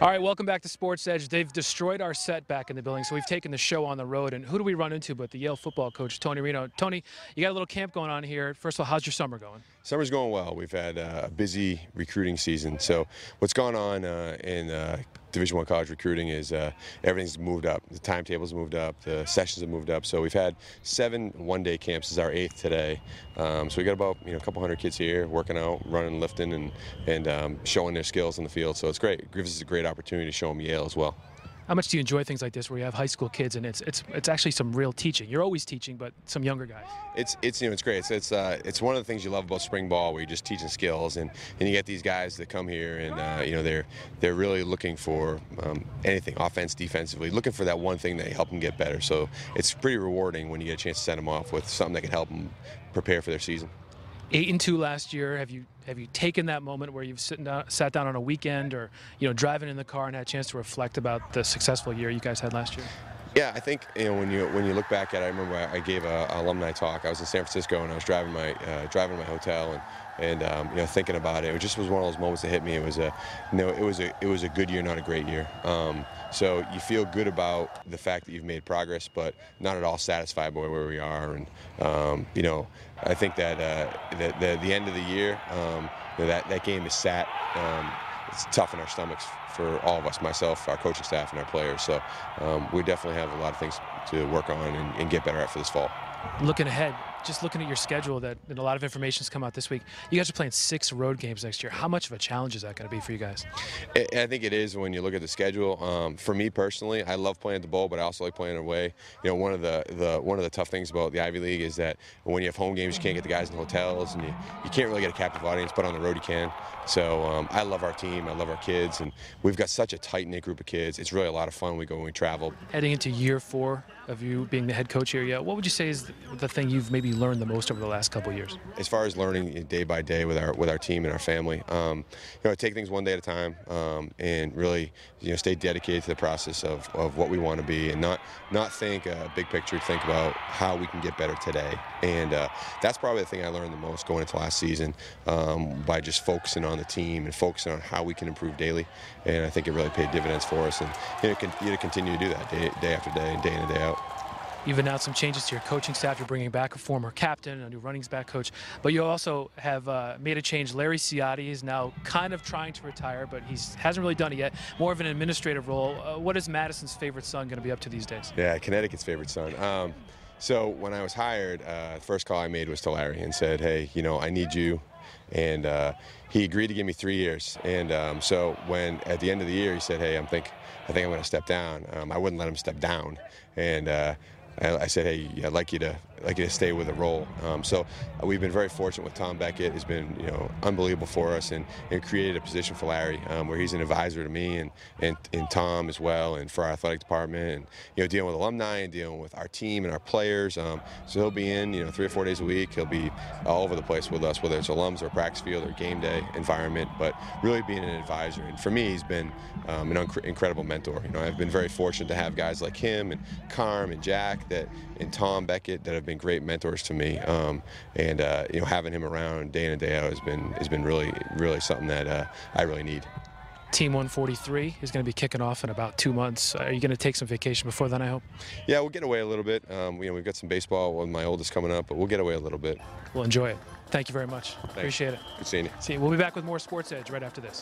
All right, welcome back to Sports Edge. They've destroyed our set back in the building, so we've taken the show on the road. And who do we run into but the Yale football coach, Tony Reno? Tony, you got a little camp going on here. First of all, how's your summer going? Summer's going well. We've had uh, a busy recruiting season. So what's gone on uh, in uh, Division One college recruiting is uh, everything's moved up. The timetables moved up. The sessions have moved up. So we've had seven one-day camps. This is our eighth today. Um, so we got about you know a couple hundred kids here working out, running, lifting, and and um, showing their skills in the field. So it's great. It gives us a great opportunity to show them Yale as well. How much do you enjoy things like this, where you have high school kids and it's it's it's actually some real teaching? You're always teaching, but some younger guys. It's it's you know it's great. It's it's, uh, it's one of the things you love about spring ball, where you're just teaching skills, and, and you get these guys that come here, and uh, you know they're they're really looking for um, anything, offense, defensively, looking for that one thing that help them get better. So it's pretty rewarding when you get a chance to send them off with something that can help them prepare for their season eight and two last year. Have you have you taken that moment where you've down, sat down on a weekend or you know driving in the car and had a chance to reflect about the successful year you guys had last year? Yeah, I think you know when you when you look back at it, I remember I gave a, a alumni talk. I was in San Francisco and I was driving my uh, driving to my hotel and and um, you know thinking about it, it just was one of those moments that hit me. It was a you know it was a it was a good year, not a great year. Um, so you feel good about the fact that you've made progress, but not at all satisfied by where we are. And um, you know I think that uh, the, the, the end of the year, um, you know, that that game is sat. It's tough in our stomachs for all of us, myself, our coaching staff, and our players. So um, we definitely have a lot of things to work on and, and get better at for this fall. Looking ahead, just looking at your schedule, that and a lot of information has come out this week. You guys are playing six road games next year. How much of a challenge is that going to be for you guys? I think it is when you look at the schedule. Um, for me personally, I love playing at the bowl, but I also like playing away. You know, one of the, the one of the tough things about the Ivy League is that when you have home games, you can't get the guys in the hotels, and you, you can't really get a captive audience. But on the road, you can. So um, I love our team. I love our kids, and we've got such a tight knit group of kids. It's really a lot of fun. We go when we travel. Heading into year four of you being the head coach here, yeah, what would you say is the thing you've maybe learned the most over the last couple years? As far as learning day by day with our with our team and our family, um, you know, take things one day at a time um, and really, you know, stay dedicated to the process of, of what we want to be and not not think uh, big picture. Think about how we can get better today, and uh, that's probably the thing I learned the most going into last season um, by just focusing on the team and focusing on how we can improve daily. And I think it really paid dividends for us, and you know, you to continue to do that day, day after day and day in and day out. You've announced some changes to your coaching staff. You're bringing back a former captain, a new running back coach, but you also have uh, made a change. Larry Ciotti is now kind of trying to retire, but he hasn't really done it yet. More of an administrative role. Uh, what is Madison's favorite son going to be up to these days? Yeah, Connecticut's favorite son. Um, so when I was hired, uh, the first call I made was to Larry and said, "Hey, you know, I need you." And uh, he agreed to give me three years. And um, so when at the end of the year he said, "Hey, I'm think I think I'm going to step down," um, I wouldn't let him step down. And uh, I, I said, hey, I'd like you to like to stay with the role. Um, so uh, we've been very fortunate with Tom Beckett. He's been you know unbelievable for us and, and created a position for Larry um, where he's an advisor to me and, and and Tom as well and for our athletic department and you know dealing with alumni and dealing with our team and our players. Um, so he'll be in you know three or four days a week. He'll be all over the place with us, whether it's alums or practice field or game day environment. But really being an advisor and for me, he's been um, an incredible mentor. You know I've been very fortunate to have guys like him and Carm and Jack that and Tom Beckett that have been great mentors to me. Um, and uh, you know, having him around day in and day out has been has been really really something that uh, I really need. Team 143 is going to be kicking off in about two months. Are you going to take some vacation before then? I hope. Yeah, we'll get away a little bit. Um, you know, we've got some baseball with my oldest coming up, but we'll get away a little bit. We'll enjoy it. Thank you very much. Thanks. Appreciate it. Good seeing you. See, you. we'll be back with more Sports Edge right after this.